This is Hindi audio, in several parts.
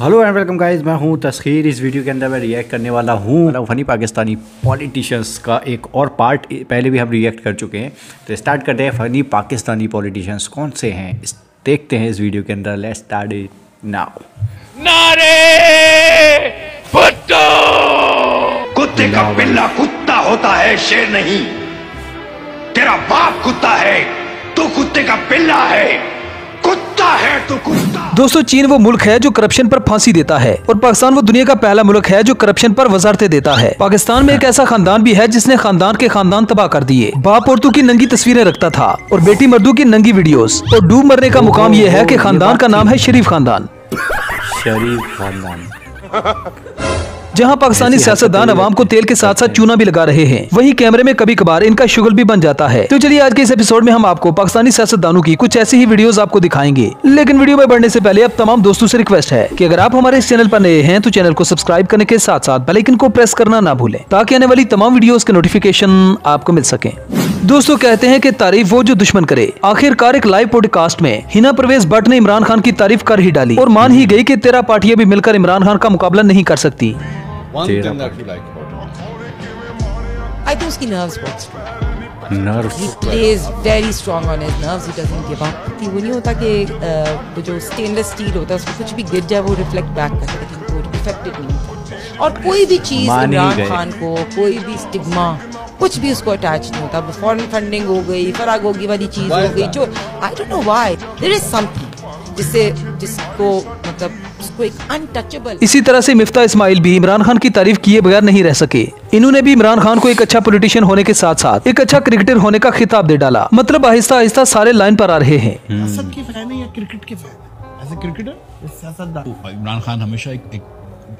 हेलो एंड वेलकम गाइस मैं हूँ तस्खीर। इस वीडियो के अंदर मैं रिएक्ट करने वाला हूँ। फनी पाकिस्तानी पॉलिटिशियंस का एक और पार्ट पहले भी हम रिएक्ट कर चुके हैं। तो स्टार्ट करते हैं फनी पाकिस्तानी पॉलिटिशियंस कौन से हैं? इस देखते हैं इस वीडियो के अंदर। लेट्स स्टार्ट इट नाउ नारे भुट्टो कुत्ते का पिल्ला कुत्ता होता है शेर नहीं। तेरा बाप कुत्ता है तू कुत्ते का पिल्ला है। कुत्ता है तू कुत्ता। दोस्तों चीन वो मुल्क है जो करप्शन पर फांसी देता है और पाकिस्तान वो दुनिया का पहला मुल्क है जो करप्शन पर वजारते देता है। पाकिस्तान में एक ऐसा खानदान भी है जिसने खानदान के खानदान तबाह कर दिए। बाप औरतू की नंगी तस्वीरें रखता था और बेटी मर्दू की नंगी वीडियो और डूब मरने का मुकाम ये है की खानदान का नाम है शरीफ खानदान। शरीफ खानदान। जहाँ पाकिस्तानी सियासतदान अवाम को तेल के साथ साथ चूना भी लगा रहे हैं। वही कैमरे में कभी कभार इनका शुगल भी बन जाता है। तो चलिए आज के इस एपिसोड में हम आपको पाकिस्तानी सियासतदानों की कुछ ऐसी ही वीडियोस आपको दिखाएँगे। लेकिन वीडियो में बढ़ने से पहले अब तमाम दोस्तों से रिक्वेस्ट है कि अगर आप हमारे इस चैनल पर नए हैं तो चैनल को सब्सक्राइब करने के साथ साथ बेल आइकन को प्रेस करना ना भूलें ताकि आने वाली तमाम वीडियोस के नोटिफिकेशन आपको मिल सके। दोस्तों कहते हैं कि तारीफ़ वो जो दुश्मन करे। आखिरकार एक लाइव पॉडकास्ट में हिना परवेज भट्ट ने इमरान खान की तारीफ़ कर ही डाली। और मान ही गई कि तेरह पार्टियाँ भी मिलकर इमरान खान का मुकाबला नहीं कर सकती। One thing that you like about him. I think उसकी nerves बहुत strong. Nerve He plays very strong on his nerves. He doesn't give up. कि वो नहीं होता कि वो जो stainless steel होता है उसमें कुछ भी गिर जाए वो reflect back करता है लेकिन वो affected नहीं होता और कोई भी चीज़ इमरान खान को कोई भी स्टिग्मा कुछ भी उसको अटैच नहीं होता फॉरेन फंडिंग हो गई फराग होगी वाली चीज़ हो गई जो I don't know why there is something जिससे जिसको मतलब उसको एक अनटचेबल इसी तरह से मिफ्ता इस्माइल भी इमरान खान की तारीफ़ किए बगैर नहीं रह सके। इन्होंने भी इमरान खान को एक अच्छा पोलिटिशियन होने के साथ साथ एक अच्छा क्रिकेटर होने का खिताब दे डाला। मतलब आहिस्ता आहिस्ता सारे लाइन पर आ रहे हैं। सियासत के फ़ैन है या क्रिकेट के फ़ैन एज ए क्रिकेटर सियासतदान। इमरान खान हमेशा एक, एक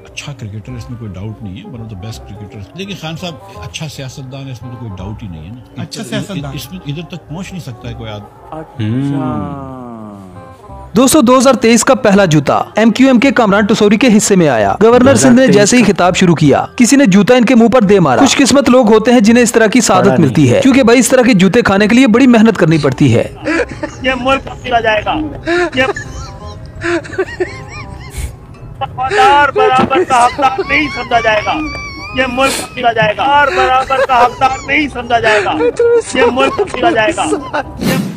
अच्छा क्रिकेटर इसमें कोई डाउट नहीं है। One of the best cricketer लेकिन खान साहब अच्छा सियासतदान है इसमें तो कोई डाउट ही नहीं है ना। अच्छा सियासतदान। इसमें इधर तक पहुँच नहीं सकता है कोई आदमी। दोस्तों 2023 का पहला जूता एम क्यू एम के कामरान टुसोरी के हिस्से में आया। गवर्नर सिंध ने जैसे ही खिताब शुरू किया किसी ने जूता इनके मुँह पर दे मारा। कुछ किस्मत लोग होते हैं जिन्हें इस तरह की सादत मिलती है क्योंकि भाई इस तरह के जूते खाने के लिए बड़ी मेहनत करनी पड़ती है। ये मुल्क जाएगा। ये बराबर का हकदार नहीं समझा जाएगा। ये मुल्क जाएगा। और बराबर का हकदार नहीं समझा जाएगा। ये मुल्क जाएगा।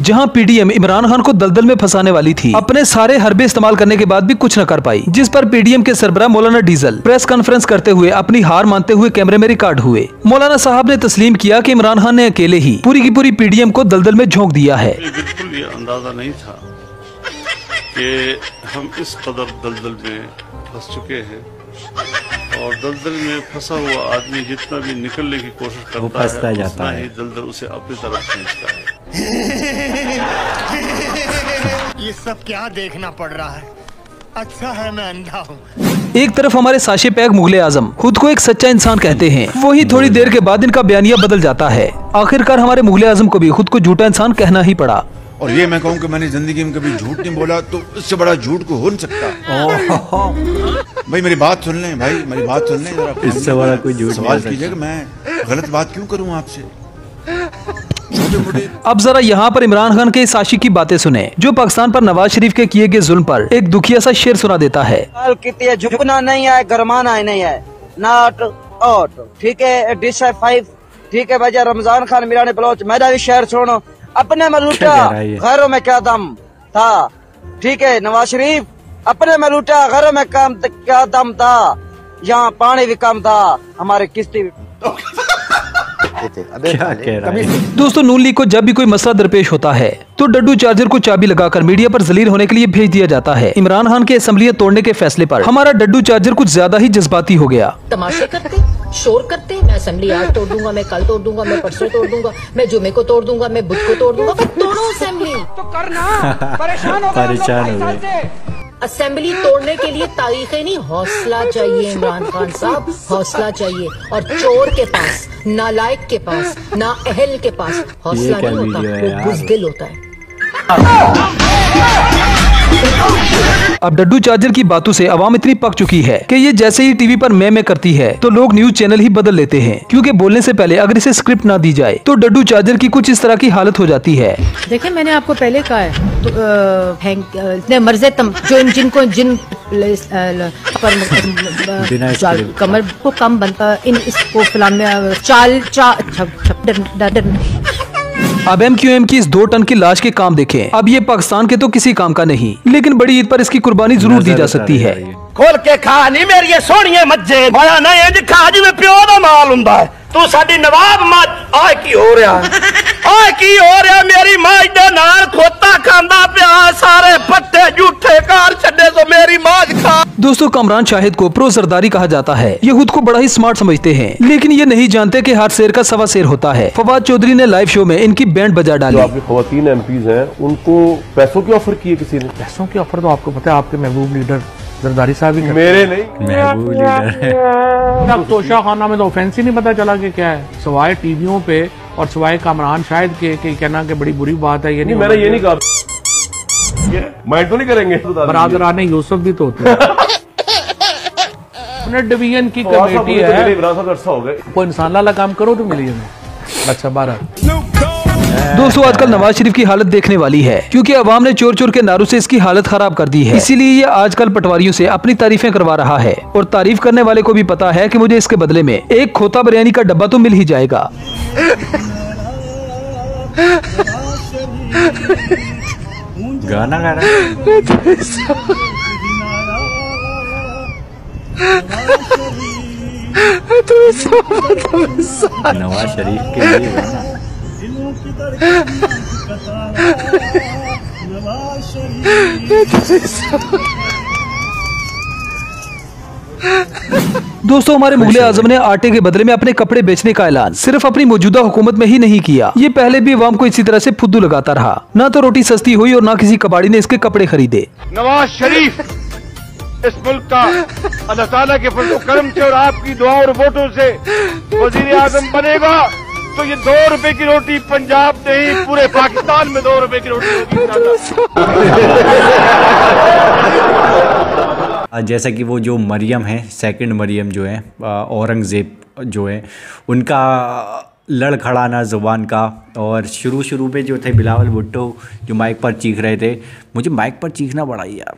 जहाँ पीडीएम इमरान खान को दलदल में फंसाने वाली थी। अपने सारे हरबे इस्तेमाल करने के बाद भी कुछ न कर पाई, जिस पर पीडीएम के सरबरा मौलाना डीजल प्रेस कॉन्फ्रेंस करते हुए अपनी हार मानते हुए कैमरे में रिकॉर्ड हुए। मौलाना साहब ने तस्लीम किया कि इमरान खान ने अकेले ही पूरी की पूरी पीडीएम को दलदल में झोंक दिया है। बिल्कुल ये अंदाज़ा नहीं था कि हम इस कदर दलदल में फंस चुके हैं। और दलदल में फंसा हुआ आदमी जितना भी निकलने की कोशिश करता फंसता है जाता उतना है। ही। दलदल उसे अपनी तरफ़ खींचता है। ये सब क्या देखना पड़ रहा है? अच्छा है मैं अंधा हूँ। एक तरफ़ हमारे साशे पैग मुगले आज़म खुद को एक सच्चा इंसान कहते हैं। वही थोड़ी देर के बाद इनका बयानिया बदल जाता है। आखिरकार हमारे मुगले आज़म को भी खुद को झूठा इंसान कहना ही पड़ा। और ये मैं कहूँ कि मैंने ज़िंदगी में कभी झूठ नहीं बोला तो इससे बड़ा झूठ को हो नहीं सकता। भाई मेरी बात सुन लें भाई मेरी बात सुन लें इससे बड़ा कोई झूठ सवाल हो कीजिए कि मैं गलत बात क्यों करूँ आपसे? अब जरा यहाँ पर इमरान खान के साशी की बातें सुने जो पाकिस्तान पर नवाज़ शरीफ के किए गए जुल्म पर एक दुखिया सा शेर सुना देता है। है झुकना नहीं है गरमाना ही नहीं है। नॉट आउट ठीक है डिश है फाइव ठीक है भैया रमज़ान खान मीरानी बलोच मेरा भी शेर सुनो। अपने में लूटा क्या कह रहा ये? घरों में क्या दम था? ठीक है नवाज़ शरीफ अपने में लूटा घरों में काम क्या दम था? यहाँ पानी भी कम था हमारे किस्ती दोस्तों नून लीग को जब भी कोई मसला दरपेश होता है तो डड्डू चार्जर को चाबी लगाकर मीडिया पर जलील होने के लिए भेज दिया जाता है। इमरान खान के असम्बलियाँ तोड़ने के फैसले पर हमारा डड्डू चार्जर कुछ ज़्यादा ही जज्बाती हो गया। तमाशे करते शोर करते मैं असेंबली आज तोड़ दूँगा मैं कल तोड़ दूँगा मैं परसों तोड़ दूँगा मैं जुमे को तोड़ दूँगा मैं बुध को तोड़ दूँगा तोड़ो असेंबली परेशान हो गए। असेंबली तोड़ने के लिए तारीखें नहीं हौसला चाहिए इमरान खान साहब हौसला चाहिए। और चोर के पास नालायक के पास ना अहल के पास हौसला नहीं होता वो बुजदिल होता है। अब डड्डू चार्जर की बातों से आवाम इतनी पक चुकी है कि ये जैसे ही टीवी पर मैं मैं करती है तो लोग न्यूज़ चैनल ही बदल लेते हैं। क्योंकि बोलने से पहले अगर इसे स्क्रिप्ट ना दी जाए तो डड्डू चार्जर की कुछ इस तरह की हालत हो जाती है। देखिए मैंने आपको पहले कहा है तो, अ, इतने मर्जे तम जो इन जिनको जिन पर कमर को कम बनता इन इसको फ़िल्म में चाल चा अब एम क्यू एम की इस दो टन की लाश के काम देखे। अब ये पाकिस्तान के तो किसी काम का नहीं लेकिन बड़ी ईद पर इसकी कुर्बानी ज़रूर दी जा सकती है। खोल के खा नहीं मेरी सोहनिया मज्जे बड़ा नहीं इंज प्यो का माल हूँ। तू सा नवाब मत आ की हो रहा? आ की हो रहा? मेरी माँ खोता खादा प्या सारे पत्ते दोस्तों कमरान शाहिद को प्रो सरदारी कहा जाता है। ये खुद को बड़ा ही स्मार्ट समझते हैं। लेकिन ये नहीं जानते कि हर शेर का सवा शेर होता है। फवाद चौधरी ने लाइव शो में इनकी बैंड बजा डाली। आपकी खातन एम हैं उनको पैसों की ऑफ़र की है किसी ने? पैसों की ऑफ़र तो आपको पता है आपके महबूब लीडर जरदारी साहब ही मेरे नहीं। महबूब लीडर अब तोशा खाना में तो ऑफेंस ही नहीं पता चला कि क्या है। सवाए टीवियों पे और सवाए कामरान शायद के, के कहना कि बड़ी बुरी बात है ये नहीं नहीं मैंने ये नहीं कहा। माइंड तो नहीं करेंगे। बरादरान यूसुफ भी तो होते हैं। अपने डिवीज़न की कमेटी है। अरसा हो गए कोई इंसान वाला काम करो तो मिलिए मैं अच्छा बारह। दोस्तों आजकल नवाज़ शरीफ की हालत देखने वाली है क्योंकि अवाम ने चोर चोर के नारों से इसकी हालत खराब कर दी है। इसीलिए ये आजकल पटवारियों से अपनी तारीफें करवा रहा है। और तारीफ़ करने वाले को भी पता है कि मुझे इसके बदले में एक खोता बिरयानी का डब्बा तो मिल ही जाएगा। गाना गा रहा है। नवाज़ शरीफ के लिए दोस्तों हमारे मुगले आज़म ने आटे के बदले में अपने कपड़े बेचने का ऐलान। सिर्फ़ अपनी मौजूदा हुकूमत में ही नहीं किया। ये पहले भी अवाम को इसी तरह से फुद्दू लगाता रहा। ना तो रोटी सस्ती हुई और ना किसी कबाड़ी ने इसके कपड़े खरीदे। नवाज़ शरीफ। इस मुल्क का अल्लाह ताला के फजल करम से और आपकी दुआ और वोटों से वज़ीर आज़म बनेगा। तो ये दो रुपए की रोटी पंजाब नहीं, पूरे पाकिस्तान में दो रुपए की रोटी जैसा कि वो जो मरियम है, सेकंड मरियम जो है औरंगज़ेब जो है, उनका लड़खड़ाना ज़ुबान का और शुरू शुरू में जो थे बिलावल भुट्टो जो माइक पर चीख रहे थे, मुझे माइक पर चीखना बड़ा ही यार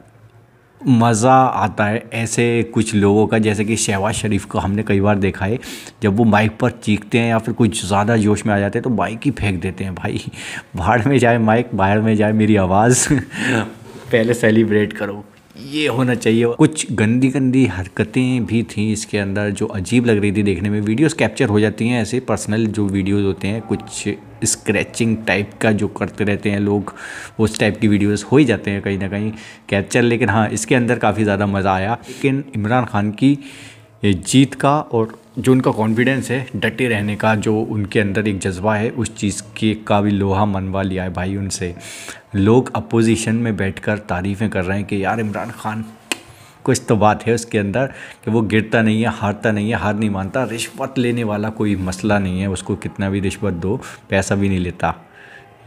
मज़ा आता है ऐसे कुछ लोगों का, जैसे कि शहबाज शरीफ को हमने कई बार देखा है, जब वो माइक पर चीखते हैं या फिर कुछ ज़्यादा जोश में आ जाते हैं तो बाइक ही फेंक देते हैं, भाई बाहर में जाए माइक बाहर में जाए मेरी आवाज़, पहले सेलिब्रेट करो। ये होना चाहिए। कुछ गंदी गंदी हरकतें भी थी इसके अंदर, जो अजीब लग रही थी देखने में। वीडियोस कैप्चर हो जाती हैं ऐसे पर्सनल जो वीडियोस होते हैं, कुछ स्क्रैचिंग टाइप का जो करते रहते हैं लोग, उस टाइप की वीडियोस हो ही जाते हैं कहीं ना कहीं कैप्चर लेकिन हाँ इसके अंदर काफ़ी ज़्यादा मज़ा आया। लेकिन इमरान खान की जीत का और जो उनका कॉन्फिडेंस है, डटे रहने का, जो उनके अंदर एक जज्बा है, उस चीज़ के का भी लोहा मनवा लिया है भाई उनसे। लोग अपोजिशन में बैठकर तारीफ़ें कर रहे हैं कि, यार इमरान खान कुछ तो बात है उसके अंदर कि वो गिरता नहीं है हारता नहीं है हार नहीं मानता रिश्वत लेने वाला कोई मसला नहीं है उसको कितना भी रिश्वत दो पैसा भी नहीं लेता।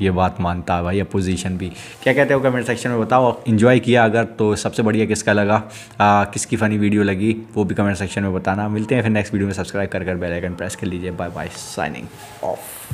ये बात मानता है भाई अपोजिशन भी। क्या कहते हो कमेंट सेक्शन में बताओ इन्जॉय किया अगर तो सबसे बढ़िया किसका लगा? आ, किसकी फ़नी वीडियो लगी वो भी कमेंट सेक्शन में बताना। मिलते हैं फिर नेक्स्ट वीडियो में सब्सक्राइब कर कर प्रेस कर लीजिए। Bye bye signing of